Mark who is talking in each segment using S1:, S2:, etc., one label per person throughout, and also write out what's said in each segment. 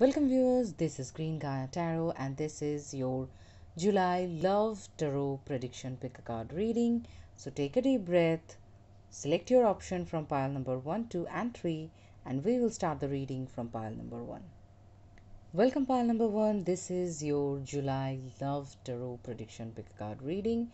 S1: Welcome, viewers. This is Green Gaia Tarot, and this is your July Love Tarot Prediction Pick a Card reading. So, take a deep breath, select your option from pile number 1, 2, and 3, and we will start the reading from pile number 1. Welcome, pile number 1. This is your July Love Tarot Prediction Pick a Card reading.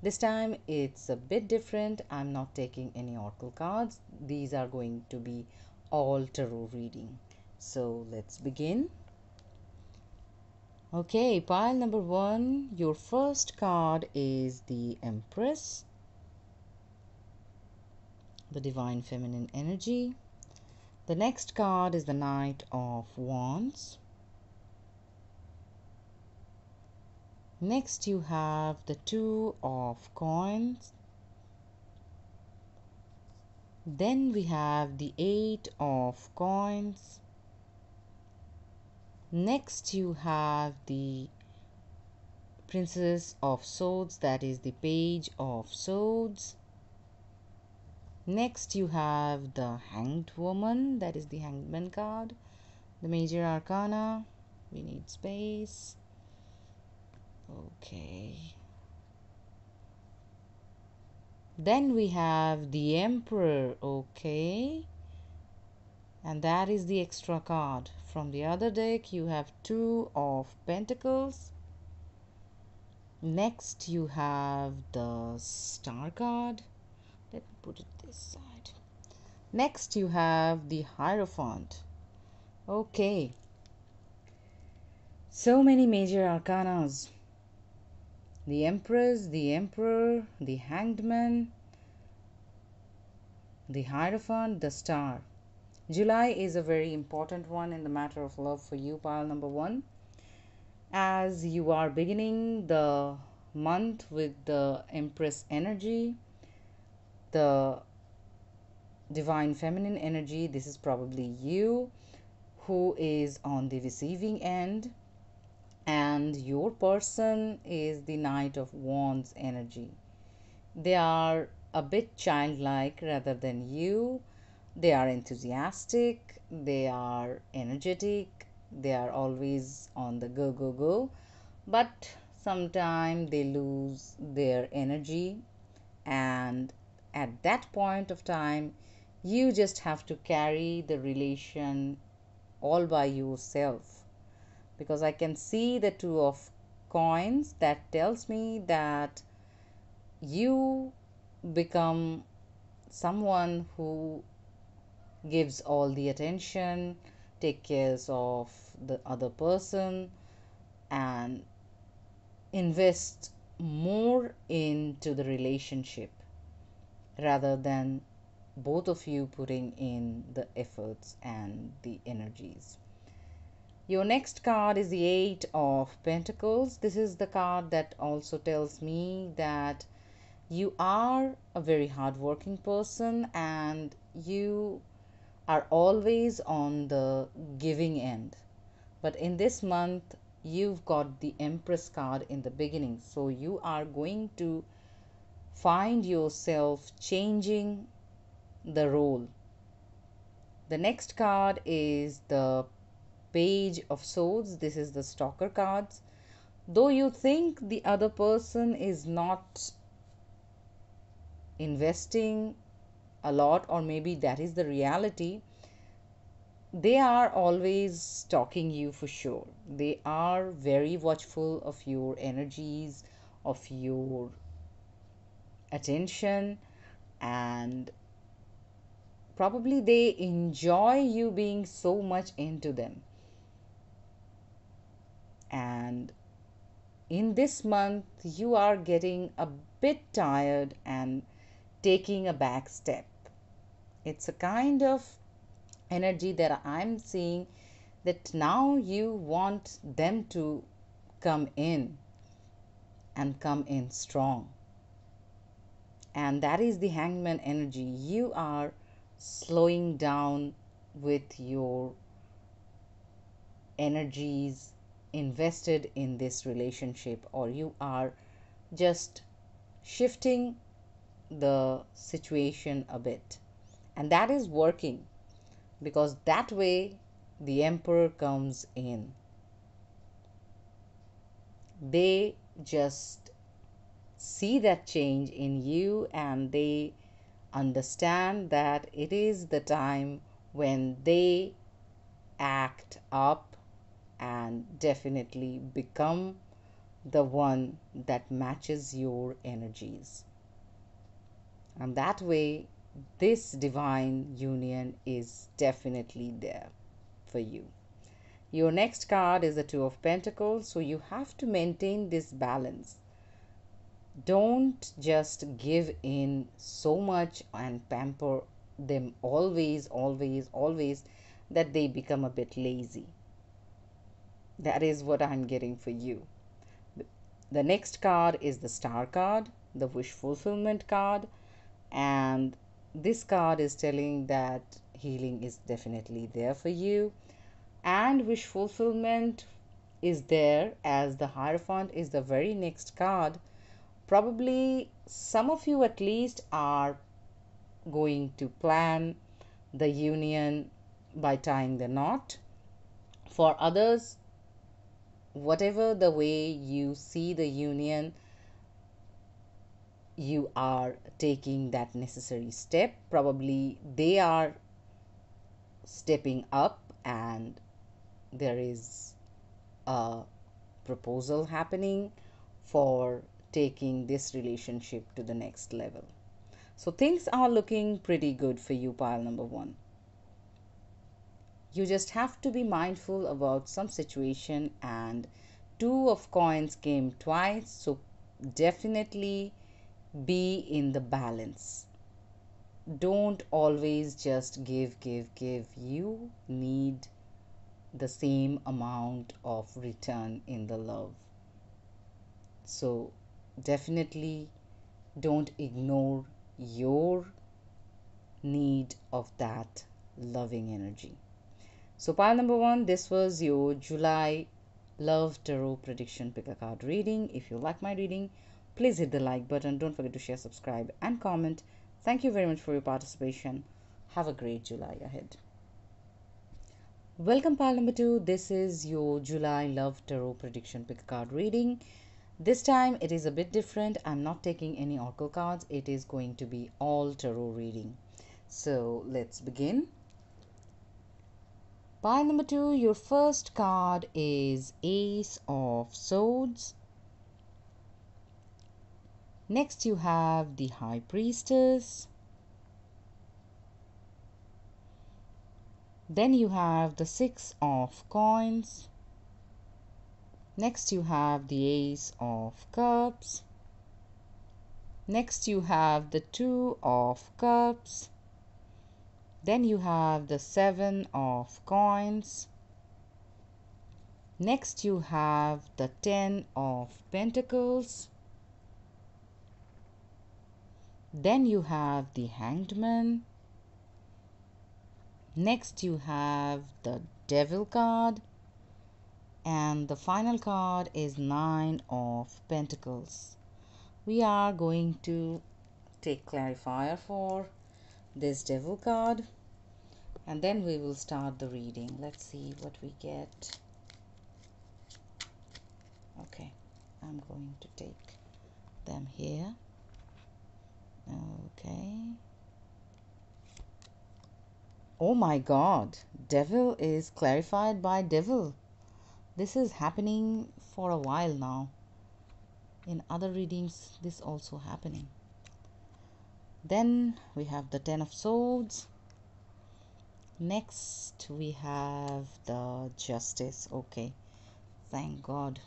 S1: This time it's a bit different. I'm not taking any oracle cards, these are going to be all tarot reading. So let's begin. Okay, pile number one. Your first card is the Empress, the Divine Feminine Energy. The next card is the Knight of Wands. Next, you have the Two of Coins. Then we have the Eight of Coins. Next, you have the Princess of Swords, that is the Page of Swords. Next, you have the Hanged Woman, that is the Hangman card. The Major Arcana, we need space. Okay. Then we have the Emperor, okay and that is the extra card from the other deck you have two of pentacles. Next you have the star card. Let me put it this side. Next you have the hierophant. Okay. So many major arcanas. The empress the emperor the hanged man the hierophant the star July is a very important one in the matter of love for you, pile number one. As you are beginning the month with the Empress energy, the Divine Feminine energy, this is probably you who is on the receiving end, and your person is the Knight of Wands energy. They are a bit childlike rather than you they are enthusiastic, they are energetic, they are always on the go, go, go, but sometimes they lose their energy, and at that point of time, you just have to carry the relation all by yourself. Because I can see the two of coins that tells me that you become someone who gives all the attention, take cares of the other person, and invest more into the relationship rather than both of you putting in the efforts and the energies. Your next card is the Eight of Pentacles. This is the card that also tells me that you are a very hardworking person and you are always on the giving end. But in this month, you've got the Empress card in the beginning. So you are going to find yourself changing the role. The next card is the Page of Swords. This is the Stalker cards. Though you think the other person is not investing a lot or maybe that is the reality they are always stalking you for sure. They are very watchful of your energies of your attention and probably they enjoy you being so much into them. And in this month you are getting a bit tired and taking a back step it's a kind of energy that I'm seeing that now you want them to come in and come in strong. And that is the hangman energy. You are slowing down with your energies invested in this relationship, or you are just shifting the situation a bit and that is working because that way the emperor comes in they just see that change in you and they understand that it is the time when they act up and definitely become the one that matches your energies. And that way, this divine union is definitely there for you. Your next card is the Two of Pentacles, so you have to maintain this balance. Don't just give in so much and pamper them always, always, always that they become a bit lazy. That is what I'm getting for you. The next card is the Star card, the Wish Fulfillment card, and this card is telling that healing is definitely there for you and wish fulfillment is there as the Hierophant is the very next card. Probably some of you at least are going to plan the union by tying the knot. For others, whatever the way you see the union, you are taking that necessary step. Probably they are stepping up and there is a proposal happening for taking this relationship to the next level. So things are looking pretty good for you, pile number one. You just have to be mindful about some situation and two of coins came twice. So definitely be in the balance. Don't always just give, give, give. You need the same amount of return in the love. So, definitely don't ignore your need of that loving energy. So, pile number one, this was your July Love Tarot Prediction Pick a Card reading. If you like my reading, please hit the like button. Don't forget to share, subscribe, and comment. Thank you very much for your participation. Have a great July ahead. Welcome pile number two. This is your July Love Tarot Prediction Pick card reading. This time it is a bit different. I'm not taking any oracle cards. It is going to be all tarot reading. So let's begin. Pile number two, your first card is Ace of Swords. Next you have the High Priestess. Then you have the six of coins. Next you have the ace of cups. Next you have the two of cups. Then you have the seven of coins. Next you have the ten of pentacles. Then you have the hanged man. Next you have the devil card. And the final card is nine of pentacles. We are going to take clarifier for this devil card. And then we will start the reading. Let's see what we get. Okay i'm going to take them here okay Oh my god, devil is clarified by devil. This is happening for a while now. In other readings, this also happening. Then we have the Ten of Swords. Next, we have the Justice. Okay, thank God.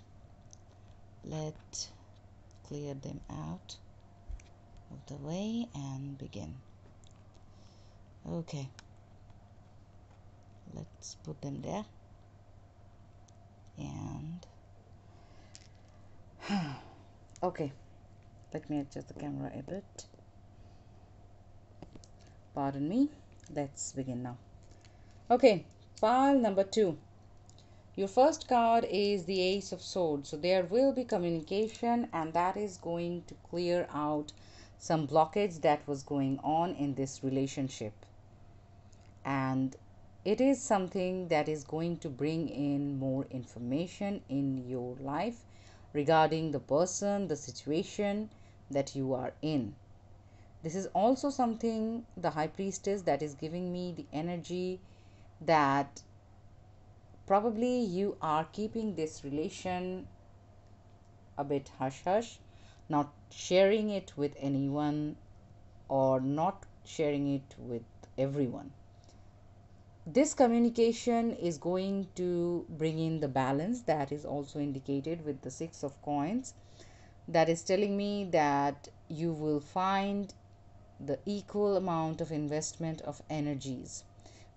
S1: Let clear them out of the way and begin. Okay. Let's put them there. And okay. Let me adjust the camera a bit. Pardon me. Let's begin now. Okay. Pile number two. Your first card is the ace of swords. So there will be communication and that is going to clear out some blockage that was going on in this relationship and it is something that is going to bring in more information in your life regarding the person, the situation that you are in. This is also something, the High Priestess, that is giving me the energy that probably you are keeping this relation a bit hush hush, not sharing it with anyone or not sharing it with everyone. This communication is going to bring in the balance that is also indicated with the Six of Coins. That is telling me that you will find the equal amount of investment of energies.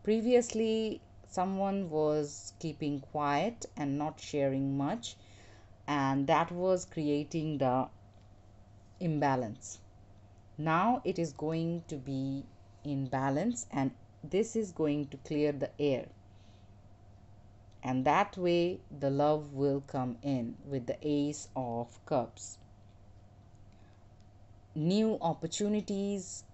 S1: Previously, someone was keeping quiet and not sharing much, and that was creating the imbalance. Now it is going to be in balance, and this is going to clear the air. And that way, the love will come in with the Ace of Cups new opportunities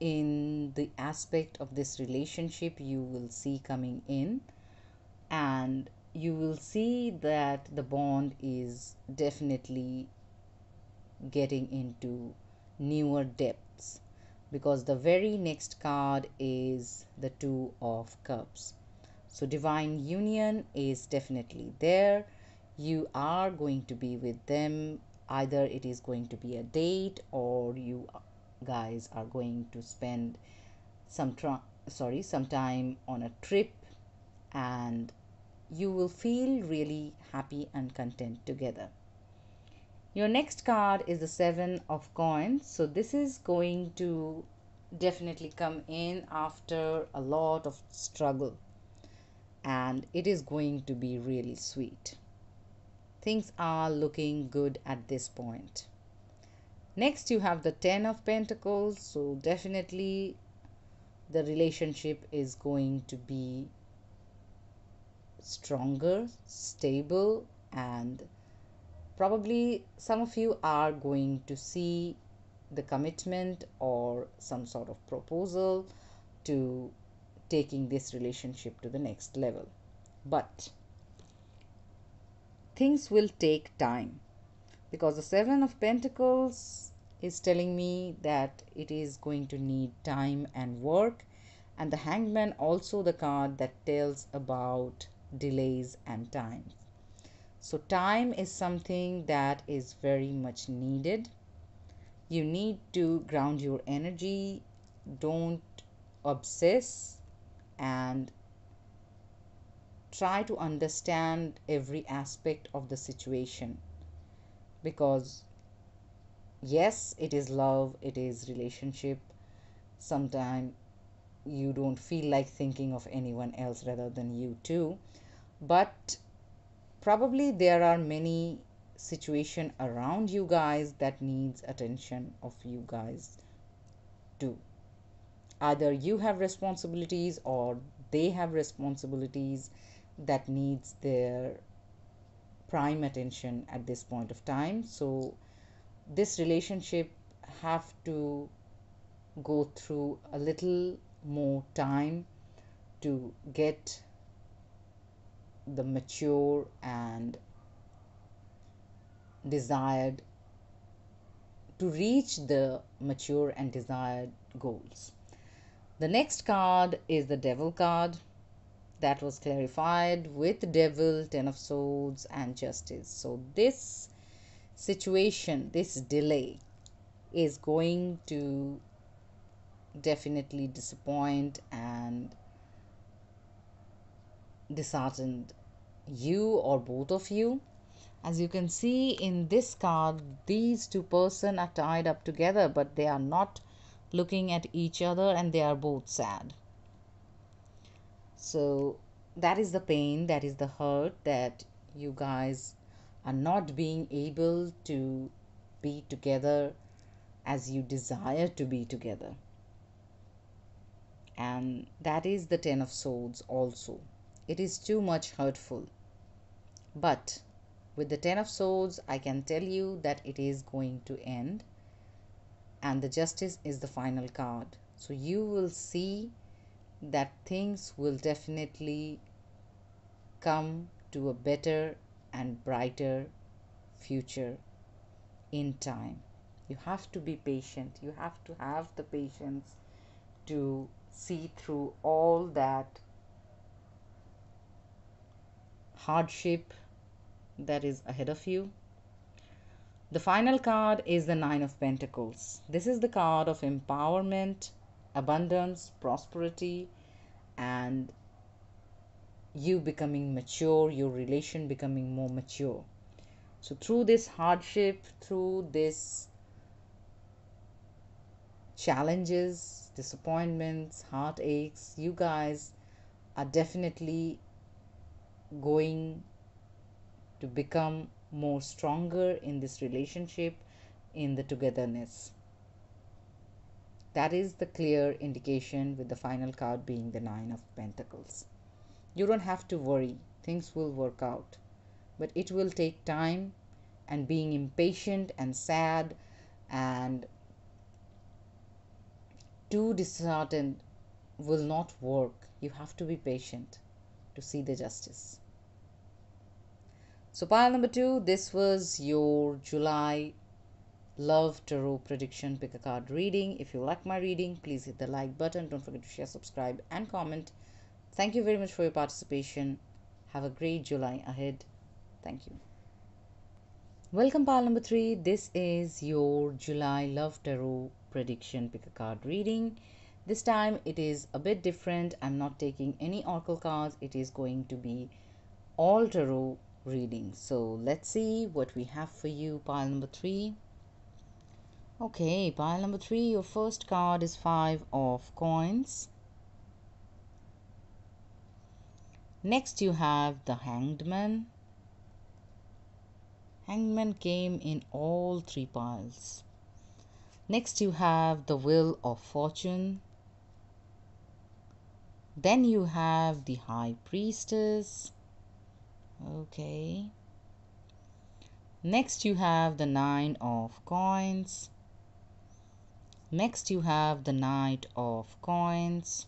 S1: in the aspect of this relationship you will see coming in and you will see that the bond is definitely getting into newer depths. Because the very next card is the two of cups. So divine union is definitely there. You are going to be with them. Either it is going to be a date or you guys are going to spend some sorry some time on a trip. And you will feel really happy and content together your next card is the seven of coins. So this is going to definitely come in after a lot of struggle. And it is going to be really sweet. Things are looking good at this point. Next, you have the Ten of Pentacles, so definitely the relationship is going to be stronger, stable, and probably some of you are going to see the commitment or some sort of proposal to taking this relationship to the next level. But things will take time because the seven of pentacles is telling me that it is going to need time and work and the hangman also the card that tells about delays and time so time is something that is very much needed. You need to ground your energy. Don't obsess and try to understand every aspect of the situation. Because yes it is love it is relationship. Sometimes you don't feel like thinking of anyone else rather than you too. But probably there are many situation around you guys that needs attention of you guys too. Either you have responsibilities or they have responsibilities that needs their prime attention at this point of time. So this relationship have to go through a little more time to get the mature and desired to reach the mature and desired goals. The next card is the devil card that was clarified with devil ten of swords and justice. So this situation this delay is going to definitely disappoint and dishearten you or both of you as you can see in this card these two person are tied up together but they are not looking at each other and they are both sad so that is the pain, that is the hurt that you guys are not being able to be together as you desire to be together. And that is the Ten of Swords also. It is too much hurtful. But with the Ten of Swords, I can tell you that it is going to end. And the Justice is the final card. So you will see that things will definitely come to a better and brighter future in time. You have to be patient. You have to have the patience to see through all that hardship that is ahead of you. The final card is the Nine of Pentacles. This is the card of empowerment, abundance, prosperity, and you becoming mature, your relation becoming more mature. So, through this hardship, through this challenges, disappointments, heartaches, you guys are definitely going to become more stronger in this relationship, in the togetherness. That is the clear indication with the final card being the Nine of Pentacles. You don't have to worry, things will work out, but it will take time, and being impatient and sad and too disheartened will not work. You have to be patient to see the justice. So, pile number two, this was your July love tarot prediction pick a card reading. If you like my reading, please hit the like button. Don't forget to share, subscribe, and comment. Thank you very much for your participation. Have a great July ahead. Thank you. Welcome, pile number three. This is your July love tarot prediction pick a card reading. This time it is a bit different. I'm not taking any oracle cards. It is going to be all tarot reading. So let's see what we have for you, pile number three. Okay, pile number three, your first card is five of coins. Next you have the hanged man. Hanged man came in all three piles. Next you have the wheel of fortune. Then you have the high priestess okay. Next you have the nine of coins. Next you have the knight of coins.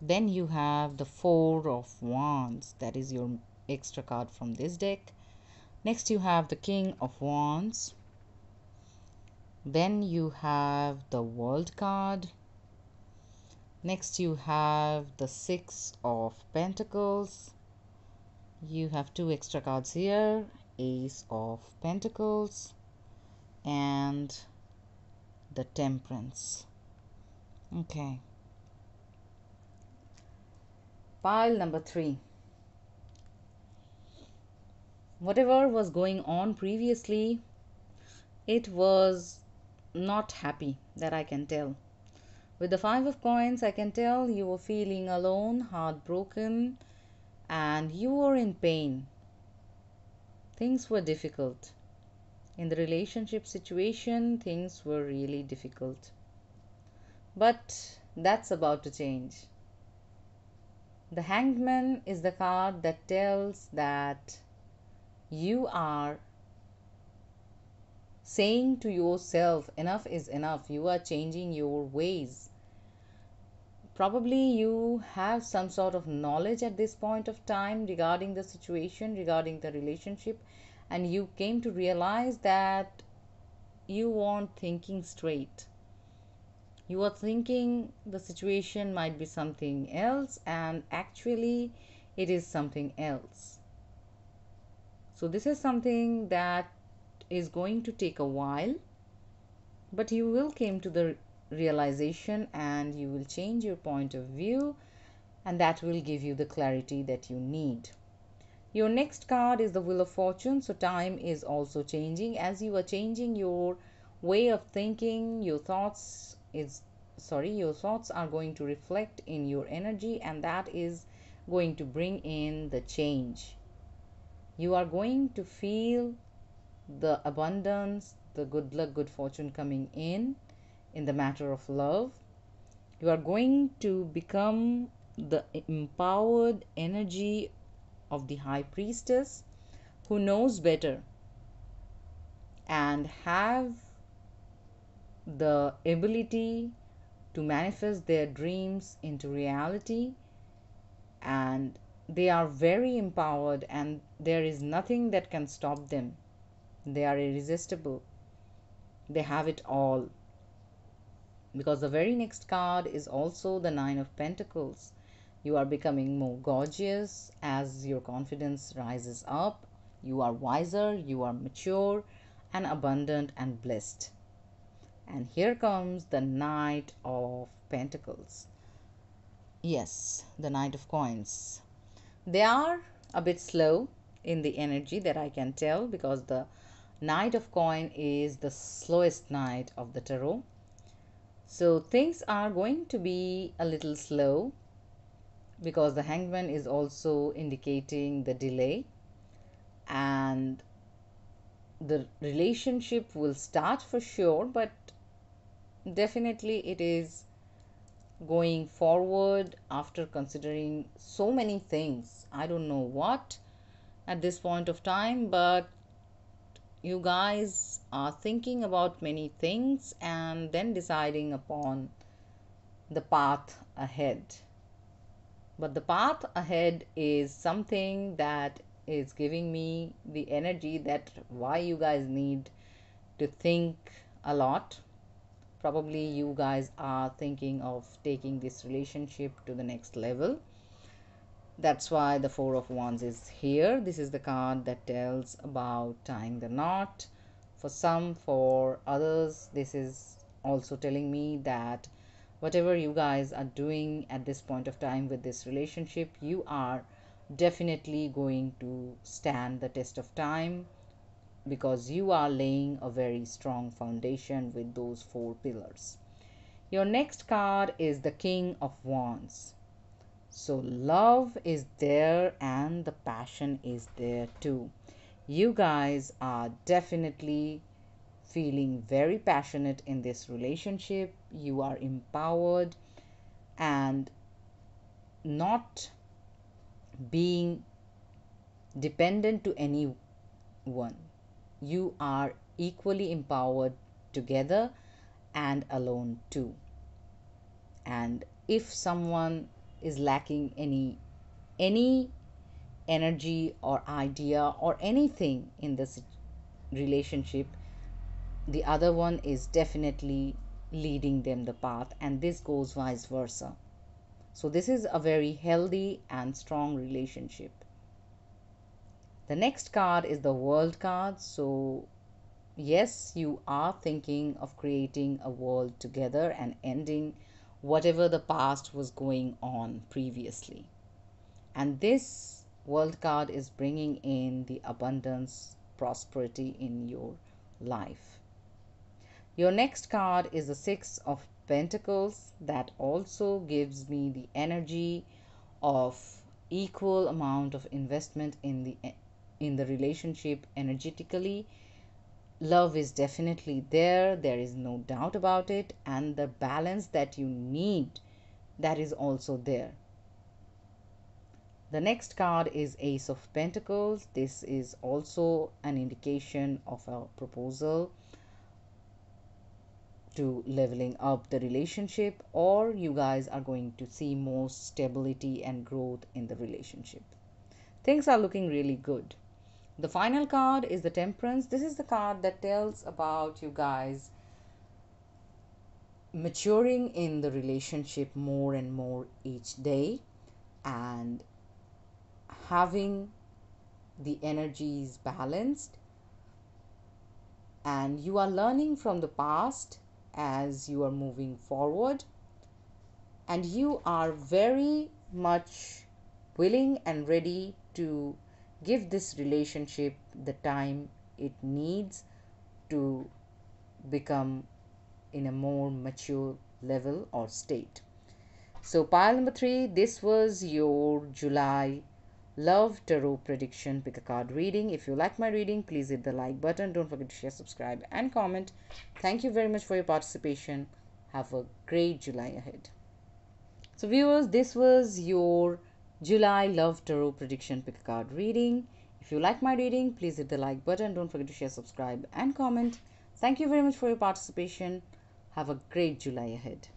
S1: Then you have the four of wands. That is your extra card from this deck. Next you have the king of wands. Then you have the world card. Next you have the six of pentacles you have two extra cards here ace of pentacles and the temperance. Okay. Pile number three. Whatever was going on previously it was not happy that i can tell. With the five of coins i can tell you were feeling alone heartbroken and you were in pain. Things were difficult. In the relationship situation, things were really difficult. But that's about to change. The Hanged Man is the card that tells that you are saying to yourself, enough is enough. You are changing your ways probably you have some sort of knowledge at this point of time regarding the situation, regarding the relationship, and you came to realize that you weren't thinking straight. You are thinking the situation might be something else, and actually, it is something else. So, this is something that is going to take a while, but you will came to the realization and you will change your point of view and that will give you the clarity that you need. Your next card is the Wheel of Fortune. So, time is also changing. As you are changing your way of thinking, your thoughts is sorry, your thoughts are going to reflect in your energy, and that is going to bring in the change. You are going to feel the abundance, the good luck, good fortune coming in in the matter of love. You are going to become the empowered energy of the high priestess who knows better and have the ability to manifest their dreams into reality. And they are very empowered and there is nothing that can stop them. They are irresistible. They have it all because the very next card is also the nine of pentacles you are becoming more gorgeous as your confidence rises up you are wiser you are mature and abundant and blessed and here comes the Knight of Pentacles. Yes, the Knight of Coins. They are a bit slow in the energy that I can tell because the Knight of Coin is the slowest knight of the tarot. So things are going to be a little slow because the hangman is also indicating the delay and the relationship will start for sure but definitely it is going forward after considering so many things. I don't know what at this point of time but you guys are thinking about many things and then deciding upon the path ahead. But the path ahead is something that is giving me the energy that why you guys need to think a lot. Probably you guys are thinking of taking this relationship to the next level that's why the four of wands is here this is the card that tells about tying the knot for some for others this is also telling me that whatever you guys are doing at this point of time with this relationship you are definitely going to stand the test of time because you are laying a very strong foundation with those four pillars. Your next card is the King of Wands. So, love is there and the passion is there too. You guys are definitely feeling very passionate in this relationship. You are empowered and not being dependent to anyone you are equally empowered together and alone too. And if someone is lacking any any energy or idea or anything in this relationship, the other one is definitely leading them the path, and this goes vice versa. So, this is a very healthy and strong relationship. The next card is the world card. So, yes, you are thinking of creating a world together and ending whatever the past was going on previously. And this world card is bringing in the abundance, prosperity in your life. Your next card is the Six of Pentacles that also gives me the energy of equal amount of investment in the in the relationship energetically love is definitely there there is no doubt about it and the balance that you need that is also there. The next card is ace of pentacles. This is also an indication of a proposal to leveling up the relationship or you guys are going to see more stability and growth in the relationship. Things are looking really good the final card is the Temperance. This is the card that tells about you guys maturing in the relationship more and more each day and having the energies balanced and you are learning from the past as you are moving forward and you are very much willing and ready to give this relationship the time it needs to become in a more mature level or state. So, pile number three, this was your July Love Tarot prediction. Pick a card reading. If you like my reading, please hit the like button. Don't forget to share, subscribe, and comment. Thank you very much for your participation. Have a great July ahead. So, viewers, this was your July Love Tarot Prediction Pick a Card reading. If you like my reading, please hit the like button. Don't forget to share, subscribe, and comment. Thank you very much for your participation. Have a great July ahead.